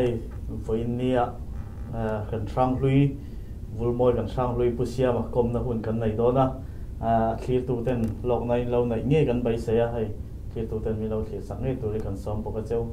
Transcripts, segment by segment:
le hay voi nia à, kan sang lui vul moi kan sang lui pusia ma kom na hun kan nei do na khi tu ten lok nai lo nai nge kan bai se ya hay khi tu ten mi lo thlir sang nge tu le kan som po ka cheu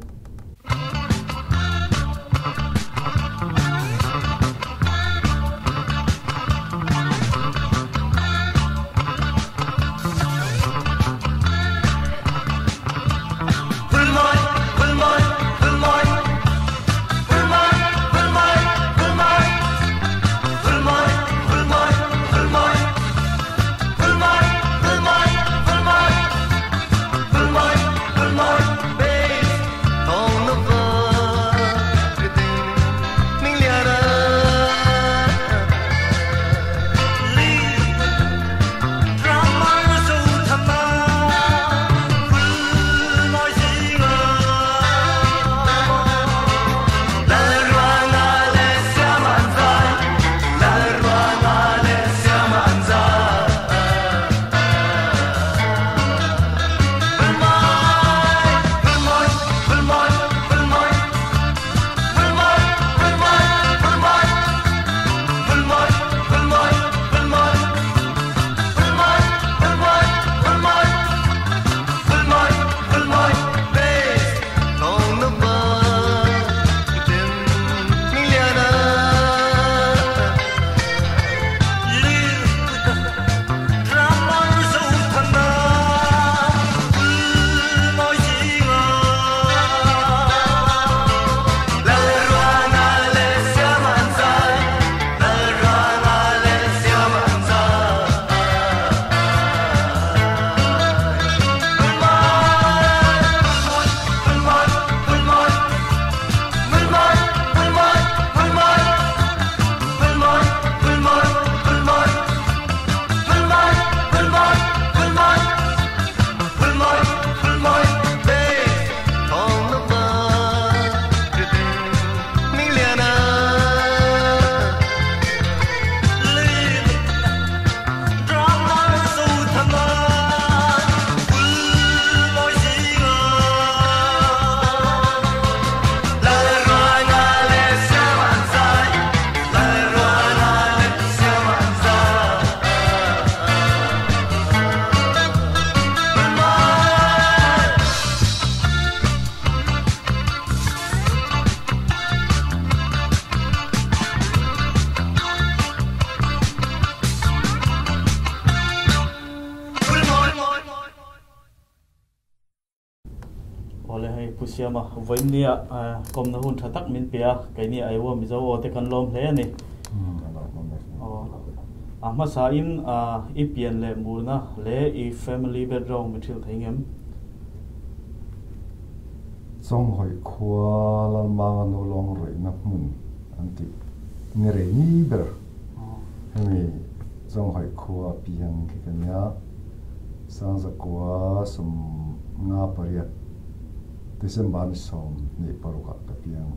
siama voin nia kom na hun thatak min pia kai ni ai wo mi zo o te kan lom hle ni a ma sa in a i pian le mu na le i family bedroom mi thil thengem song hoi khua la ma no long roi na mun anti ni re ni ber hemi song hoi khua pian ki kanya sang za kwa sum nga pariat December ni som ni paruka kapiang.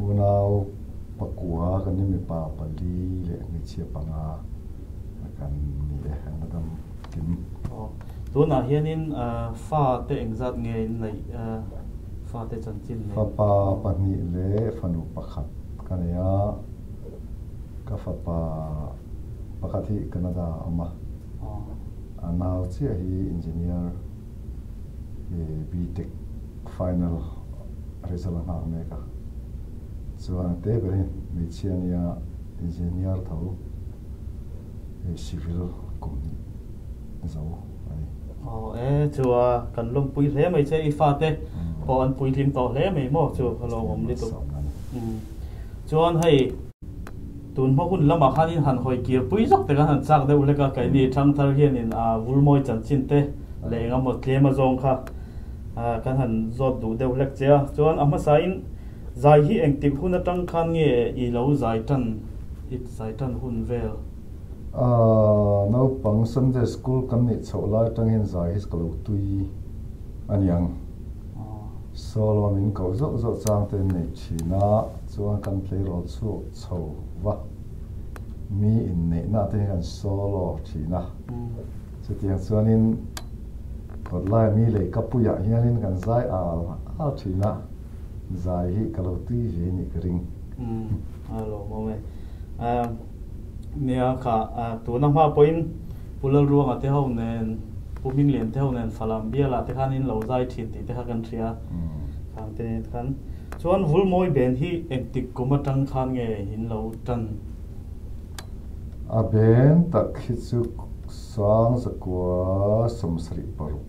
Unau pakua kan ni pa pali le ni chia panga kan ni le han dam kim. Tu na hianin fa te engzat nge nei fa te chan chin ne. Fa pa pa ni le fanu pakhat kan ya ka fa pa pakhat hi Canada ama a naw chia hi engineer viitek final risalan harmeka chuan te berin michiania engineer tho civil kumni zo ani o e chua kan lum pui hle mai che ifa te pon pui lim to hle mai mo chu hello om li tu chuan hei tun mo hun lama khanin han hoi kir pui zok te han chak de uleka kai ni tham thar hian in a vulmoi chan chin te lenga mo tlema zong kha kan han zot du deuh lek chea chuan a hmasa in zai hi eng tih hun atang khan nge i lo zai tan i zai tan hun vel a no pang sunday school kan ni chho lai tang hin zai his kalo tui anyang solo min ko zo zo chang te nei chi na chuan kan play ro chu chho wa mi in nei na te kan solo chi na chuan in kot lai mi le kapuya hianin kan zai a a china zai hi kalo tui ve ni ring um alo mo me um nia kha tu na ma point pulal ruang ate ho nen puming len te ho nen falam bia la te khan in lo zai thin ti te kha kan thria khang te khan. Chuan vul moi ben hi ek tik kuma tang khan nge hin lo tan. A ben tak khi chu sang zakwa somsri paru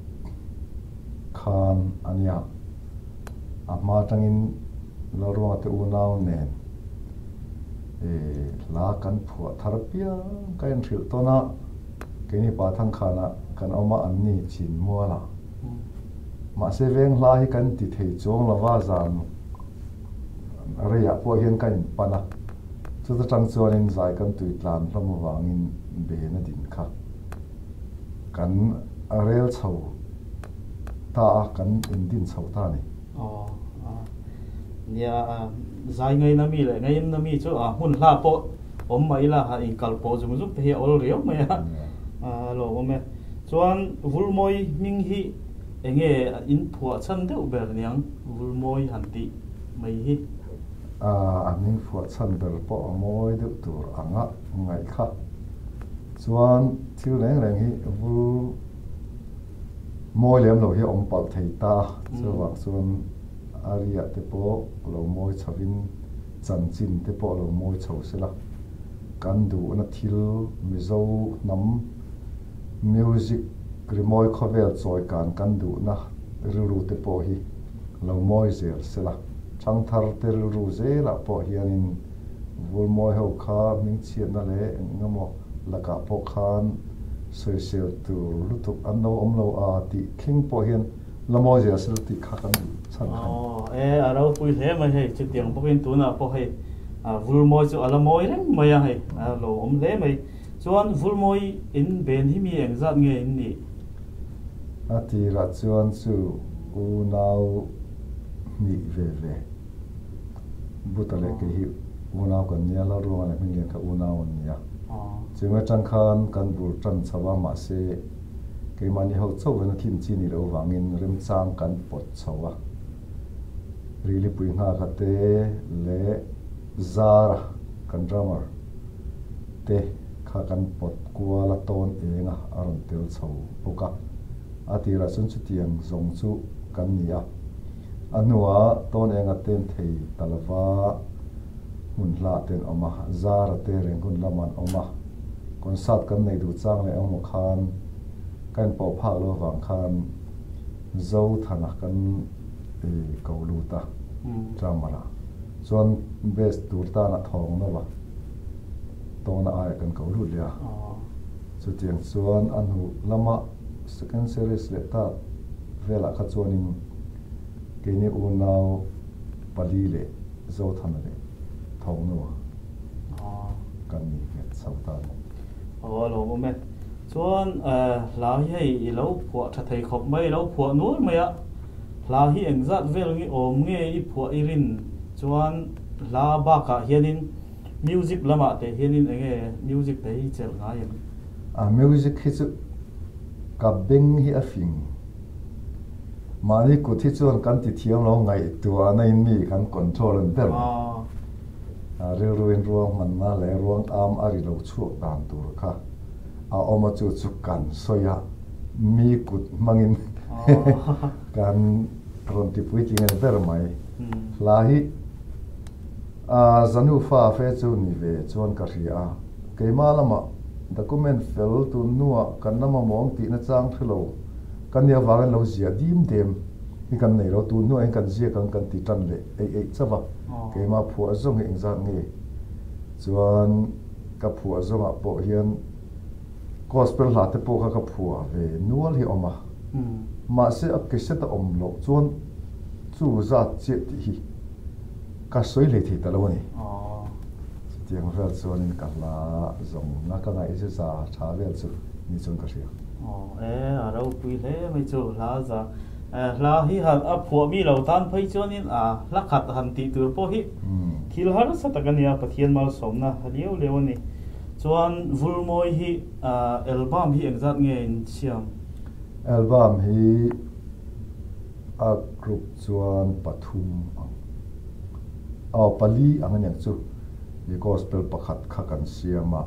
khan ania ama tangin lo ruang te unau nen e, la kan phua tharpia kan thil to na ke ni pa thang khana, kan oma an ni chin mua la ma se veng la hi kan ti thei chong la wa zan re ya po hian kan pana. Chu ta tang chuan in zai kan tui tlan hlam wangin be na din kha. Kan rel chho ta kan in din chho ta ni oh nia zai ngai na mi le ngai na mi chu a hun la po. Om mai la ha in kal po zum zum te hi ol riau mai a lo mo me chuan vul moi ming hi. Enge in phua chan deuh ber niang. Vul moi han ti mai hi. A aning phua chan ber po moi deuh tur anga ngai kha chuan thil reng reng hi vul moi lem lo hi om pal thei ta chuwa chuan aria te po lo moi chavin chan chin te po lo moi chho sela kan du na thil mizo nam music rimoi khovel choi kan kan du na ru te po hi lo moi zel sela chang thar te ru zela po hianin vul moi ho kha ming chiat na le ngamo laka po khan soi sel tu lutuk an lo om lo a ti thing po hian lamo zel sel ti kha kan chan khan. E a rau pui hle mai hei chu tiang bokin tu na po hei a vul moi chu ala moi reng mai a hei a lo om le mai chuan vul moi in ben hi mi eng zat nge in ni a ti ra chuan chu u nau ni ve ve butale ke hi u nau kan nia la ro ala min ka u nau nia 就我张看干部张策瓦嘛是，给嘛以后做文的天气你都反映人张干部查啊，你里不应该个的来查啦，干查嘛，的他干部过了多年啊，阿人调查不个，阿提拉顺出点松鼠干你啊，阿努啊多年个电梯打了发。kunla ten oma zar te ren kunla man oma. Kon sat kan nei du chang le om khan kan po pha lo wang khan. Zo thana kan e ko lu ta hmm. chamara chon best tur ta na thong na ba. To na ai kan ko lu lia ah. chu tiang chuan an hu lama second series le ta vela kha chuanin. Ke ni u nau pali le zo thana le. Thong na wa kan ni nget sau ta ồ lo mo me chuan la hi hei lo phua tha thei khop mai lo phua nuai mai a la hi eng zat vel ngi om nge i phua irin chuan la ba ka hianin music lama te hianin enge music te hi chel nga yen a music hi chu ka beng hi a fing mani ku thi chuan kan ti thiam lo ngai tu ana in mi kan control an ber re ruin ruang man na le ruang am ari lo chu tan tur kha a oma chu chu kan soya mi kut mangin kan ron ti pui kingan ber mai lahi a zanu fa fe chu ni ve chuan ka ri a keima lama document fel tu nuwa kan nama mong ti na chang thlo kan ya wangan lo zia dim dem ni kan nei lo tu nuwa en kan zia kan kan ti tan le ei ei chawa keima phu azong eng za nge chuan ka phu azong a po hian gospel la te po ka ka phu ve nual hi oma ma se a ke se ta om lo chuan chu za che ti hi ka soi le thi ta lo ni tiếng vel chuan in ka la zong na ka ngai se sa tha vel chu ni chung ka ria oh e a ro pui le mai chu la za la hi han a phu mi lo tan phai chuan in a la khat han ti tur po hi thil har sa ta kan ya pathian mal som na haliu leo ni chuan vul moi hi album hi exact nge in siam album hi a group chuan pathum ang aw pali ang yang chu i gospel pakhat kha kan siama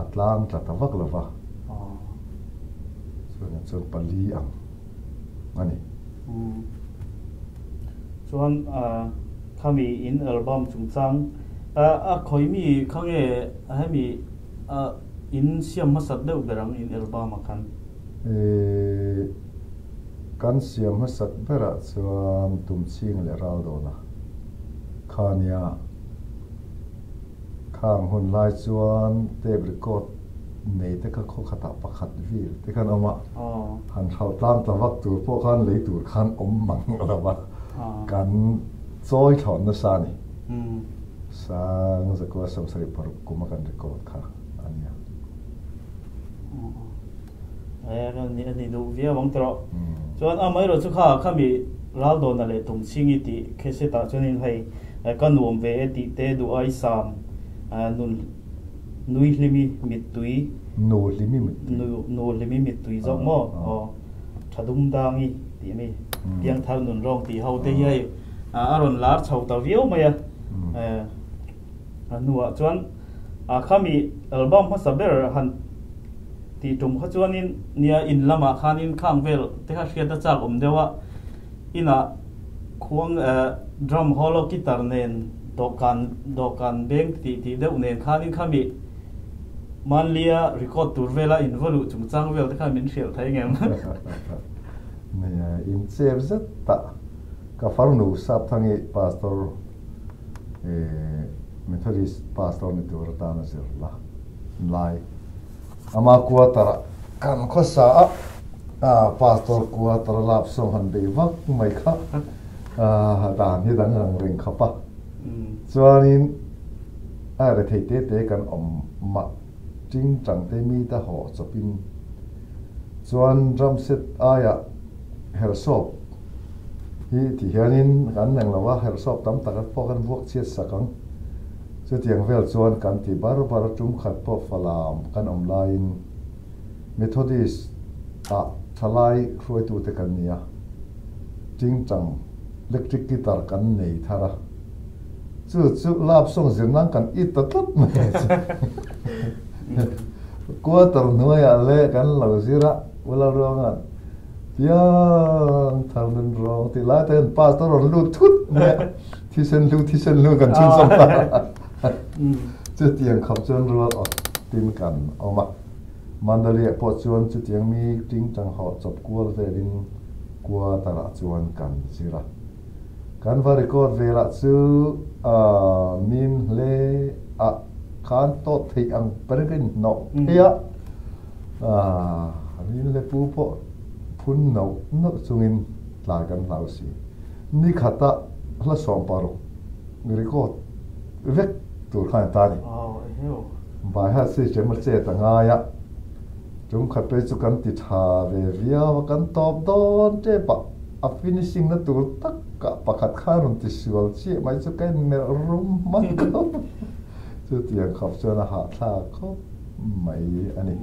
atlang tla tawak lova chuan chuan pali ang ani chuan khami in album chung chang a khoi mi khange a mi in siam ma sat deuh berang in album a khan e kan siam ma sat bera chuan tum ching le ral do na khania khang hun lai chuan tape record nei te ka kho khata pakhat vil te kan oma han thau tlam tawak tur po khan lei tur khan om mang lawa kan choi thon na sa ni sang za ko sam sari par kuma kan record kha ania ai kan ni ni du via wang tro chuan a mai ro chu kha khami ral do na le tum chingi ti khese ta chuanin hei kan nuam ve ti te du ai sam nun นุยลิมิมิตุยนูลิมิมิตนูนูลิมิมิตุยจอกมออ๋อถดุมดางีตีมีเตียงทานุนรองตีเฮาเตยัยอารอนลาร์ชาวตะเวียวมายเอออันนัวจวนอาข้ามีอัลบั้มฮัสเบอร์หันตีตุมขจวนินเนียอินละมาคานินข้างเวลเตฮาเชียตจากอมเดวะอินะขวงเอ่อดรัมฮอลล์กีตาร์เนนดอกันดอกันเบงตีตีเดวเนนคานินข้ามี khami manlia record tur vela in volu chung chang vel te khamin hrial thai ngem ne in cher zat ta ka farnu sap thangi pastor. E methodist pastor ni tur ta na sir la lai ama kwa tara kan kho sa a pastor kwa tara lap so han be vak mai kha a da ni dang rang ring khapa chuanin a re thei te te kan om ma จริงจังเตมีตะหอจบินจวนรัมเซตอายะเฮลซอบฮีที่เฮียนินกันอย่างเราว่าเฮลซอบตั้มตะกันพอกันพวกเชียสักังจะเตียงเวลจวนกันที่บาร์บาร์จุมขัดพอฟลามกันออนไลน์เมทอดิสตะทลายรวยตัวตะกันเนี่ยจริงจังเล็กทริกกีตาร์กันในทาระจู่จู่ลาบส่งเสียงนั่งกันอีตะตัด tar nuai a le kan lo zira wala ronga piang thar nun rong ti la ten pastor on lu thut ne. Thi sen lu thi sen lu kan chun som ta. Chu tiang khap chun ro o tin kan o ma. Mandali po chuan chu tiang mi ting chang ho chop kual ve din kwa tara chuan kan zira. Kan va record vera chu a min le a kan to thei ang pergin no ya a min le pu po phun no no chungin la kan lau si ni khata la som paro record vek tur khan ta ni bai ha si chemal che ta nga ya chúng khát pe chu kan ti tha ve via wa kan top don te pa a finishing na tur tak ka pakhat khan rum ti siwal chi mai chu kai me rum man ko sư tiền khóc sư là hạ tha khóc mấy anh ấy.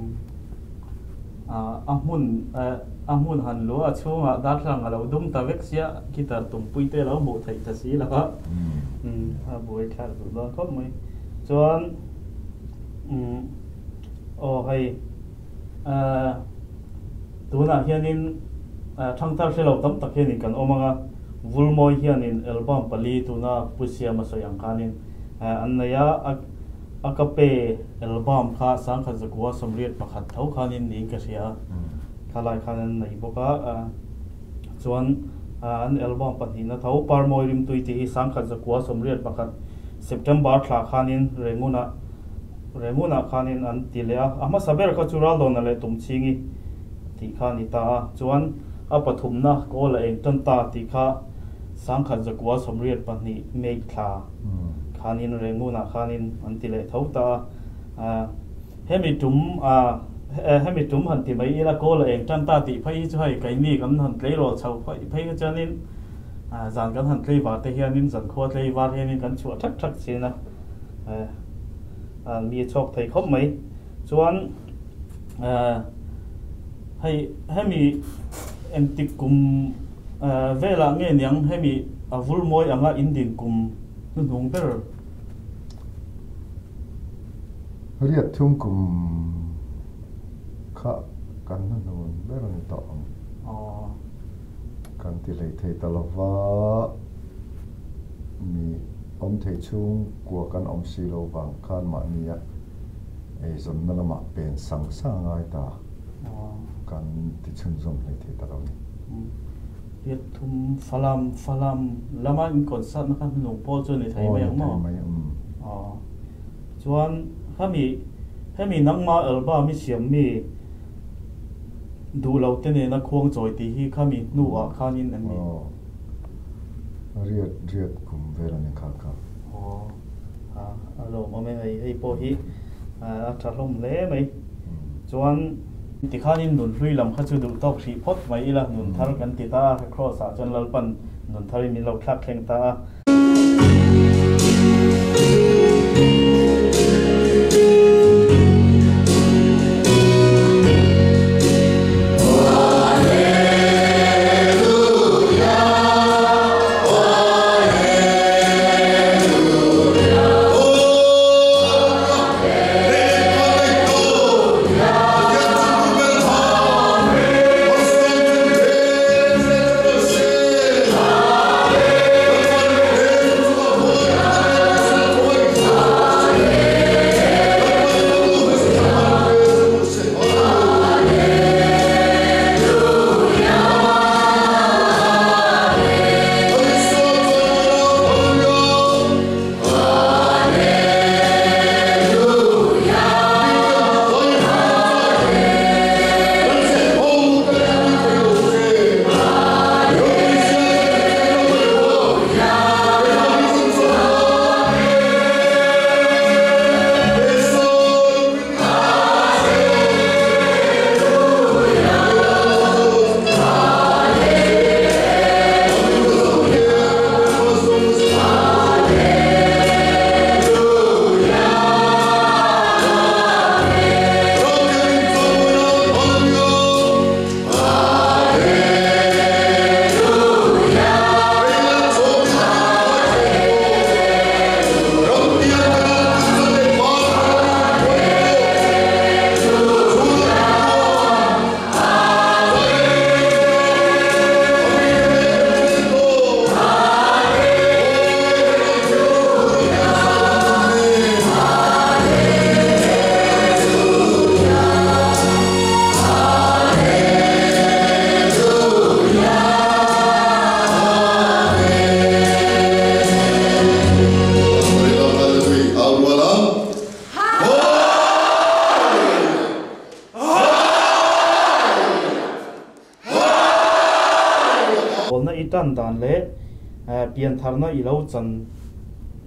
À anh muốn à, à muốn hẳn lúa à, chú mà đã rằng là đúng ta vét xia khi ta tụng bùi tê lão bộ thầy ta xí là có. Ừm à bùi khát được đó có mấy cho anh ừm ồ hay à tu na hiện nên à thằng ta sẽ lâu tấm tắc hiện nên cần ôm ngang vulmoi hiện nên album pali tu na pusia mà soi anh hàng anh này à อากาเปอัลบั้มค่ะสังขันสกัวสมเรียดประคัดเท่าขานินนิงกเสียทลายขานันในบกะส่วนอันอัลบั้มปัจจุบันเท่าปาร์มอยริมตุยที่สังขันสกัวสมเรียดประคัดเซปเทมบาร์ทลาขานินเรงุนะเรงุนะขานินอันตีเลียอามาสเบอร์ก็จุราลโดนอะไรตุ้มชิงีที่ขานิตาส่วนอปฐุมนะก็เลยต้นตาที่ขาสังขันสกัวสมเรียดปัจจุบันเมฆลา khanin renguna khanin antile thota à, hemi tum à, a hemi tum han ti mai la cô là em tan ta thì phải cho hay cái ni kan hẳn tlei lo chau phải phải cho nên à zan kan hẳn tlei va te hian in zan kho tlei va hian in kan chu chuột chắc chắc xin à à mi cho thấy không mấy cho chuan à hay hemi em ti cùng à về là nghe niang hemi avul moi anga indin kum nung ber เรียกทุ่มกลุ่มข้ากันนั่นนนไม่รู้ต่ออ๋อกันที่เลยเทตลอดว่ามีอมเทชุ่งกลัวกันอมซีโลบางข้านมาเนี่ยไอ้จนนั่นละมาเป็นสังสร้างไงตากันที่ชุ่มจมเลยเทตลอดนี่เรียกทุ่มฟลามฟลามละมันกดสัตว์นะครับหลวงพ่อจนในไทยไม่ยังมั้งอ๋อจวน ถ้ามีถ้ามีนักมาเอลบ้ามีเสียมมีดูเราเตเนนักควงจอยตีที่ข้ามีนู่อ่ะข้านินอันนี้เรียดเรียดกลุ่มเวลานี่ครับครับอ๋ออ่าอารมณ์ไม่ไอ้ไอ้โปฮิอ่าอัตราลมเล่ไหมจวนติข้านินหนุนลุยลำข้าจูดูตอกสีพดไว้อีละหนุนทารกันติตาครอสาจนลลปันหนุนทาริมีเราคลักแข่งตา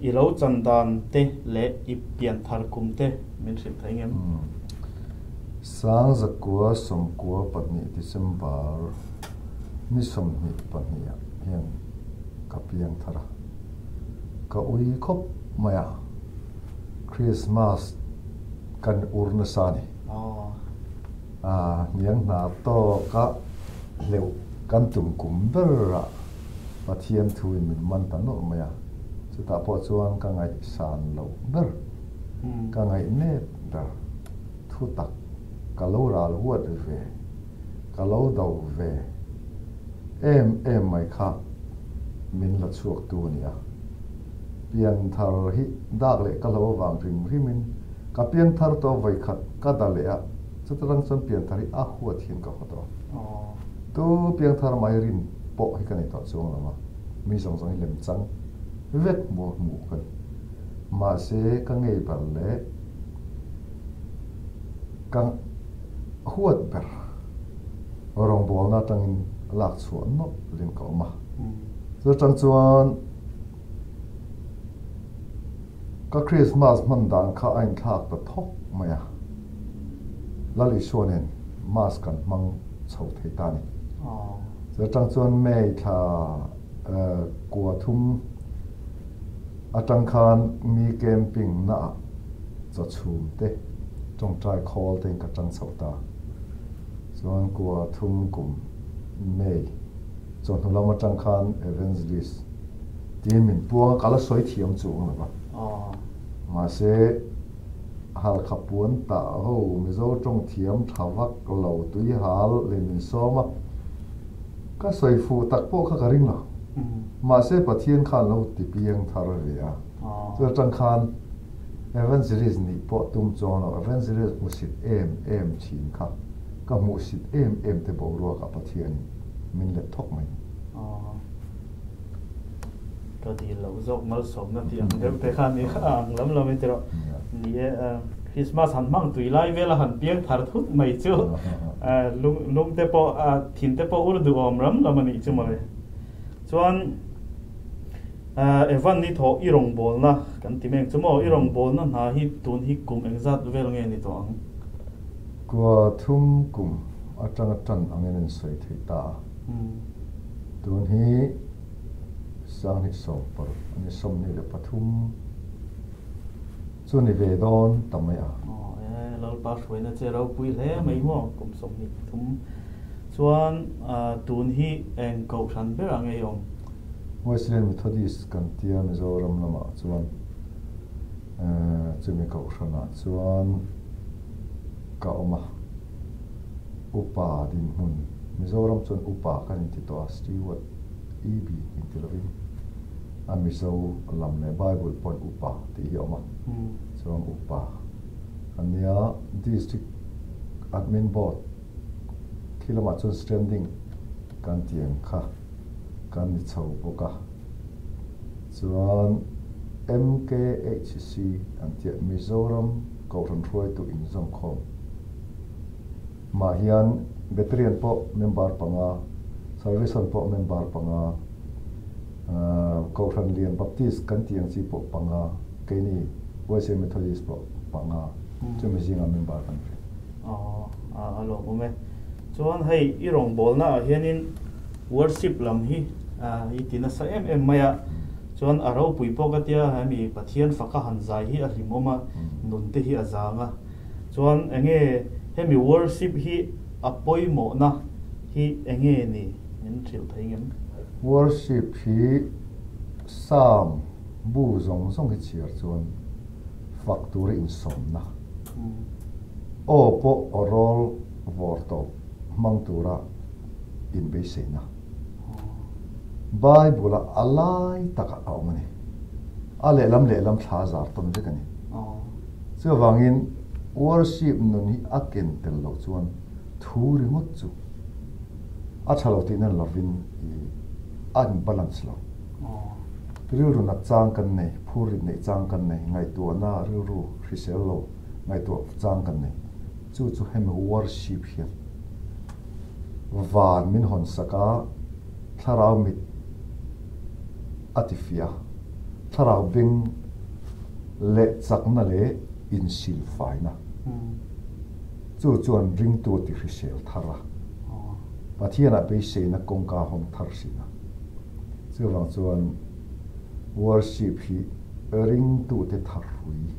อีโลจันดานเตเลอีเปียนทาร์คุมเตมินสิบไทยเงี้ยสร้างจักัวสมกัวปัจนิติสมบาร์มิสมนิปัจนิยเพียงกับเพียงทาระก็อุยคบมายาคริสต์มาสกันอุรนสานีอ่าเนียงนาโตก็เลวกันตุ่มกุมเบอร์ระมาเทียมทุยมินมันตันโนมายา chuộc tu nia pian thar hi dak le ka lo wang ring rimin ka pian thar to vai khat ka da le a chutarang chon pian thar hi a huwa thiam ka khoto tu pian thar mai rin po hi ka nei to chuang lama mi song song hi lem chang vet mo mo ka ma se ka nge par le ka huat par rong bo na tang in lak chu no lim ka ma. Hmm. So chang chuan ka christmas man dang kha ein thak ta thok ma ya. La li shonen mas kan mang chau thei ta ni ah. so chang chuan mei tha eh, กัวทุ่ม อาจังคารมีเกมปิ่งน่ะจะชูมเตจงใจคอลเตกับจังเสาตาส่วนกัวทุ่มกลุ่มเมย์ส่วนทุลามาจังคารเอเวนส์ลิสทีมินปัวกาลสวยเทียมจูงหรือเปล่ามาเสฮัลขับปวนตาโหมิโซจงเทียมทวักเหล่าตุยหาเลมินโซมาก็สวยฟูตักโปข้ากระริงหรอ Mm-hmm. มาเสพเทียนขันเราติเปียงทารเรียตัวจังขันเอเวนซิริสนี่ปอตุมจอนเอเวนซิริสมุสิตเอ็มเอ็มชินครับก็มุสิตเอ็มเอ็มเตบอกรัวกับเทียนมันเล็ดทกไหมก็ดีเราจกมาสมนะทีอังเดมไปข้านี่ขัางล้ำเราไม่เจอนี่เออคริสต์มาสหันมั่งตุยไล่เวลาหันเพียงถารทุกไม่เจอลุงลุงเตปอถิ่นเตปออุรดูอมรำเรามันอีกชั่งเลยส่วน evan ni tho irong bol na kan ti meng chumo irong bol na na hi tun hi kum engzat vel nge ni to ang kwa thum kum atang atan angen soi thei ta tun hi sang hi so par ani som ni le pathum chu ni ve don tamai a lo pa shwe na che ro pui le mai mo kum som ni thum chuan tun hi eng ko san ber ang yong Kwa sile metodis kantiya mezoaram lamatsuan eh, tsume kauksha natsuan kaomah upa din hun mezoaram tsuan upa kani ti toas ti wat ibi ti loviu a mezoalam ne bai boi point upa ti hioma tsuan upa a niya district admin board. Kilo standing, stranding kantiya nka kan ni chho boka chuan MKHC an tia Mizoram Kautan Throi tu in zong khom. Ma hian veteran po member panga service po member panga Kautan Lian Baptist kan tiang si po panga keni West Methodist po panga. Chu mi singa member kan oh a lo mo me chuan hei irong bol na hianin worship lam hi i tina sa em em maya chuan a ro pui po ka tia ha mi pathian faka han zai hi a hlimoma nun te hi a zanga chuan enge hemi worship hi a poi mo na hi enge ni in thil thai ngem worship hi sam bu zong zong hi chiar chuan factory in som na o po orol vorto mang tura in be bai bula alai taka au mani. A le lam le lam tha zar tam de kani. Oh. So wangin worship nuni akin tel lo chuan thu ri ngot chu. A chalo ti na lovin an balance lo. Oh. Riu ru na chang kan nei phur ri nei chang kan nei ngai tu na riu ru hrisel lo ngai tu chang kan nei. Chu chu hem worship hian. Van min hon saka tharau mit atifia tharau bing le chakna le in sil faina. Hmm. Chu chuan ring tu ti hri shel thara. Oh. Pathiana pe se na kongka hom thar sina chu wang chuan worship hi ring tu te thar hui.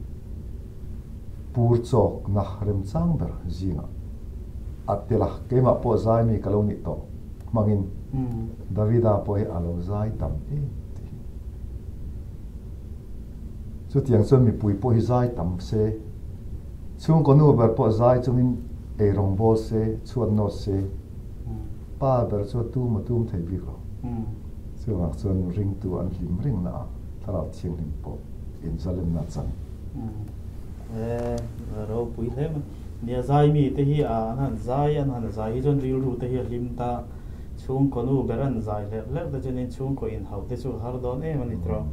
Pur chok na rem chang dar zinga atela kema po zai mi kaloni to. Mangin. Hmm. Davida po he alo zai tam e ti chu tiang chuan mi pui po hi zai tam se chung ko nu ber po zai chungin e rong bo se chuan no se Mm. pa ber chu tu ma tum thei bi ko Mm. chu ngak chuan ring tu an hlim ring na thara thiang lim po in zalim na chang Eh, ro pui thế mà. Nia zai mi te hi a han zai an han zai hi jon ril ru te hi lim ta. Chung ko nu beran zai le le ta chen in chung ko in hau te chu har don e mani tro.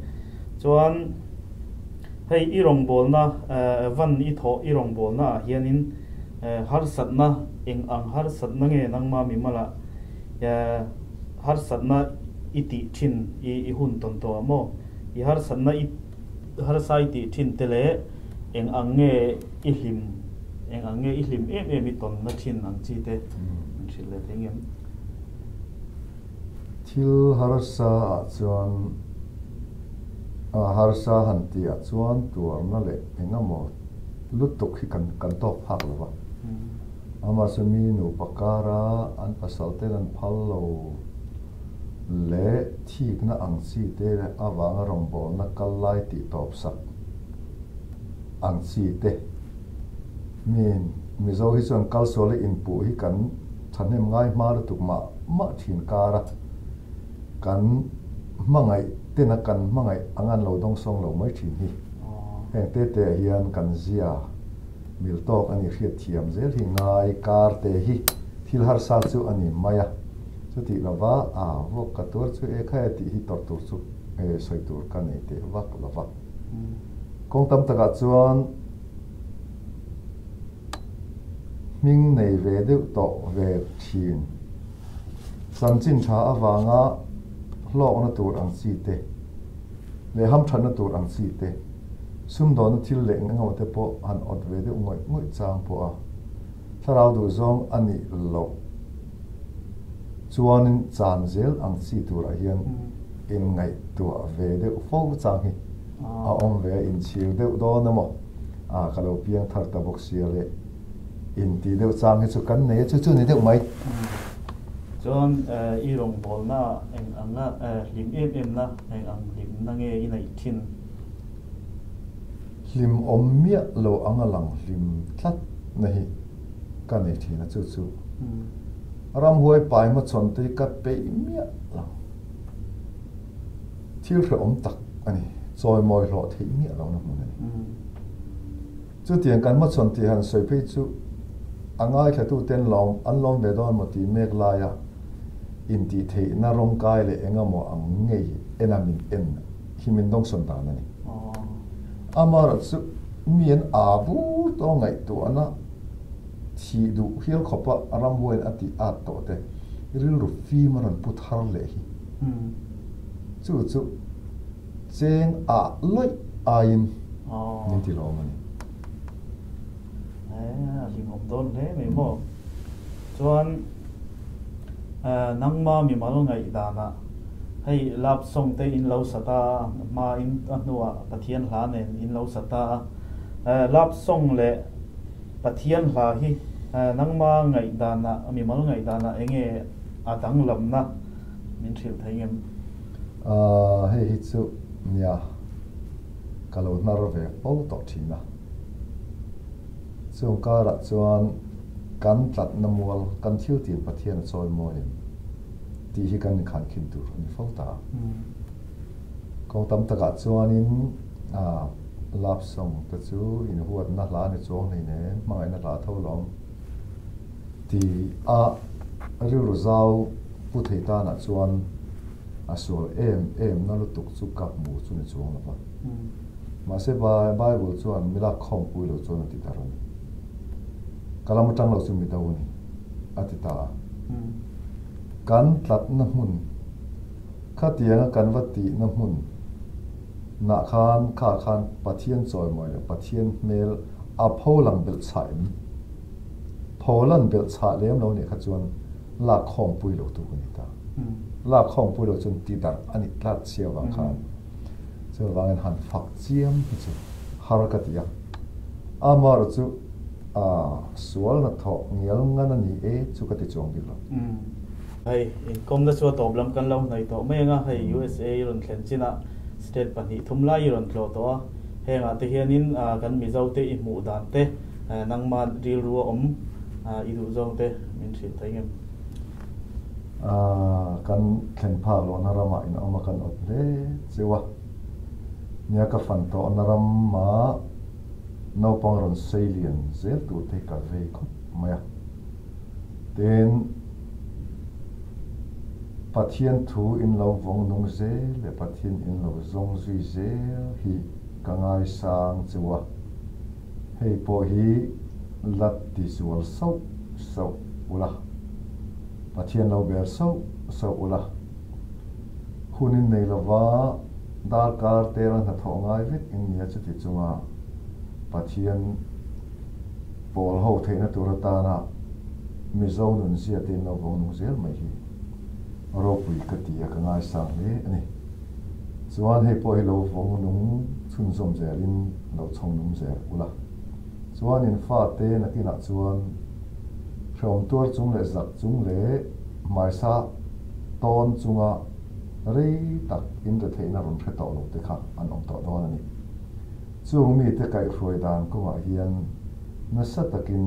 Chuan hei i hei irong bolna eh, van i tho irong bolna hianin eh, har sat na eng ang har sat na nge nang ma mi mala ya eh, har sat satna iti thin i i hun ton to mo. I har sat na i har sai ti thin tele eng ang nge i hlim eng ang nge i hlim em em i ton na thin ang chi te. Hmm. Thil le thing em thil har sa chuan harsa hanti a chuan tuar na le engamaw lu tukhi kan kan to phak lova ama sumi nu pakara an pasal pasalte an phallo le thik na ang angsi te awanga rombo na kal lai ti top sak ang angsi te min mi zo hi chuan kal so le in pu hi kan thanem ngai ma tuk ma ma thin kara kan mangai te na kan mangai angan lo dong song lo mai thin hi. Oh. heng te te hian kan zia. Mil tok ani hriat thiam zel hi ngai kar te hi. Thil har sa chu ani maya. Chu ti lova a vok ka tur chu e kha ti hi tor tur chu. E soi tur ka nei te vak lova Mm. kong tam taka chuan โอกนัตูอังสีเตเลห้ามชันนัตูอังสีเตซุ่มดอนที่เล่งเงาเตปออันอดเวดงวยงวยจางปอถ้าเราดูซองอันนี้โลกชวนจานเซลอังสีตัวเฮียนอินไงตัวเวเดฟงจางฮีอาอมเวอินชิลเดดอนมอ่ากาลเปียงทัดตะบกเสียเลยอินทีเดจางฮีสุกันเนี้ยชุชุนี้เดไม่ eh, i rong bol na eng anga eh, hlim em em na eng ang hlim na nge i nei thin. Hlim om mia lo anga lang hlim thlat na hi kan nei thina chu chu. Mm. ram huai pai ma chon te kat pe mia lang. Thil hre om tak ani choi moi lo thei mia lo na mun ani Mm. chu tiang kan ma chon ti han soi pe chu angai kha tu ten long an long ve don mo ti mek la ya in ti thei na rong kai le enga mo ang ngei enamin en himin dong son ta na ni Oh. amar chu mien a bu to ngai tu ana thi du hial khopa aram wen ati a to te ril ru fi maran put har le hi Mm. chu chu cheng a loi a in Oh. ni ti lo mani À, hlim om don hle mai mo chuan nang ma mi mal ngai dana hei lap song te in lo sata ma in anua pathian hla ne in lo sata Eh, lap song le pathian hla hi nang ma ngai dana mi mal ngai dana enge adang lam na min thil thai ngem a hei hi chu nya kalo nar ve pol to thina chung kara chuan kan tlat na mual kan thiu tin pathian choi ตีฮิกันขันขินตูนี่ฟ้าตาก็ตั้มตะกัดจวนนี้อ่าลับส่งตะจูอินหัวนักลาในจวงในเนี่ยมาไอ้นักลาเท่าลองตีอาเรื่องรู้เจ้าผู้เทตาหนักจวนอาสวลเอ็มเอ็มนั่นลุตุกจุกับหมูจุนจวงนะปะมาเสบายบายบุจวนมิลาคอมปุยเราจวนติดตารุนกาลามจังเราสุมิตาวุนอติตา กันตลัดน้ำมันข้าเตียงกันวัติน้ำมันนาคานข้าคานปะเทียนซอยมวยปะเทียนเมลอาพหลังเบลสายมพอลันเบลสาเลี้ยมเราเนี่ยขจวนลากของปุยหลตุคนนี้ตาลากของปุยหลจนตีดังอันนี้ลาดเชียววังคานเชียววังหันฝักเจียมพิจุฮารักติยาอามาร์จุอ่าสวลนัทเงียงงานนี่เอจู่ก็ติดจวงบิลล์ hay in kom na chu top lam kan lo nei to. Me nga hay usa ron thlen china, state pan hi thum lai ron tlo to. He nga te hianin ah, kan mi zo te i mu dan te. Eh, nang ma ril ru om ah, i du zo te. Min thil thai ngem. À kan thlen pha lo na rama in ama kan ot le chewa nya ka fan to na ram ma no pang ron salien zel tu te ka ve ko maya. Ten pathian thu in lo vong nong ze, le pathian in lo zong zui ze, hi kangai sang chewa hei po hi lat ti sual so so ula. Pathian lo ber so so ula. Hunin nei lova dar kar te ran na tho ngai vit, in nia chu ti chunga. Pathian pol ho theina turata na. Mi mizo nun sia tin lo vong nong zel mai hi. Ro pui ka ti ka ngai sang le ani chuan hei po hi lo vong nung chun som zelin lo chong nung zel ula chuan in fa te na kina chuan rom tuar chung le zak chung le mai sa ton chunga rei tak in the theina ron phe to lo te kha an om to don ani chung mi te kai hroi dan ko wa hian na sa takin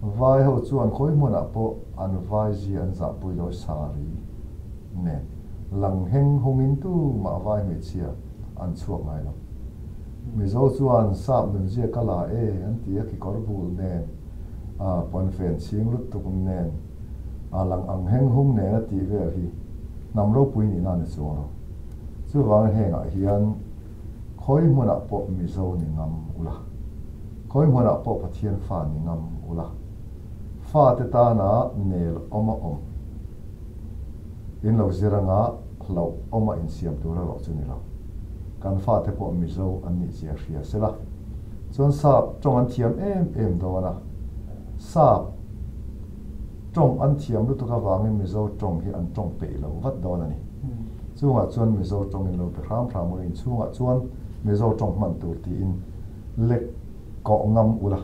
vai ho chuan khoi mun a po an vai ji an za pui lo sari ne lang heng hongin tu ma vai me chia an chuak ngai lo mi zo chuan sap nun je kala e an tia ki kor bul ne a pon fen ching lut tu kum ne a lang ang heng hung ne na ti ve hi nam ro pui ni na ne chu ro chu wang heng a hian khoi mun a po mi zo ni ngam ula khoi mun a po pathian fa ni ngam ula fa te ta na nel oma om. In lo ziranga lo oma in siam tu ra lo chu ni lo kan fa te po mi zo an ni chia ria se la. Chuan sa trong an thiam em em do na sa trong an thiam lu tu ka wangin mi zo trong hi an trong pe lo wat do na ni. Chunga chuan mi zo trong in lo pe ram ram in. Chunga chuan mi zo trong man tur ti in. Lek ko ngam ula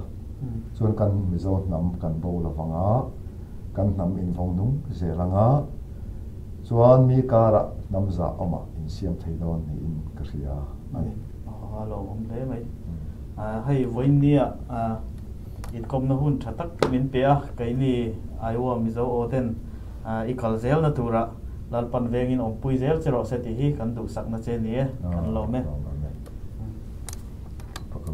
chuan kan mi zo nam kan bo la wanga kan nam in vong nung zelanga chuan mi kara nam za oma in siam thei don ni in ka ria ani alo om le mai a hei voin nia a in kom na hun thatak min pe a kai ni aiwa mi zo oten a i kal zel na tura lal pan vengin om pui zel chero se ti hi kan du sak na che ni kan lo me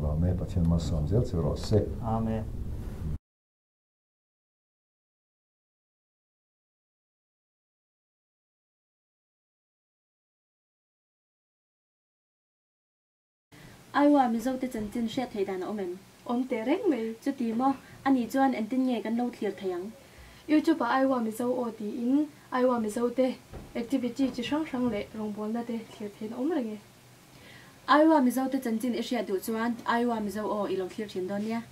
pakala me pathian ma sam zel chero se amen. Ai wa mi zo te chen chin she thei dan omem om te reng me chu ti mo ani chuan en tin nge kan lo thlir theiang youtube pa ai wa mi zo o ti in ai wa mi zo te activity chi sang sang le rong bol na te thlir thein om renge ai wa mi zo te chanchin asia tu chuan ai wa mi zo o ilong khir thin don nia.